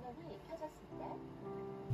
전원이 켜졌습니다.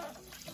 Ah!